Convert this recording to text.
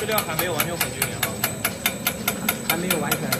这料还没有完全混均匀啊还没有完全。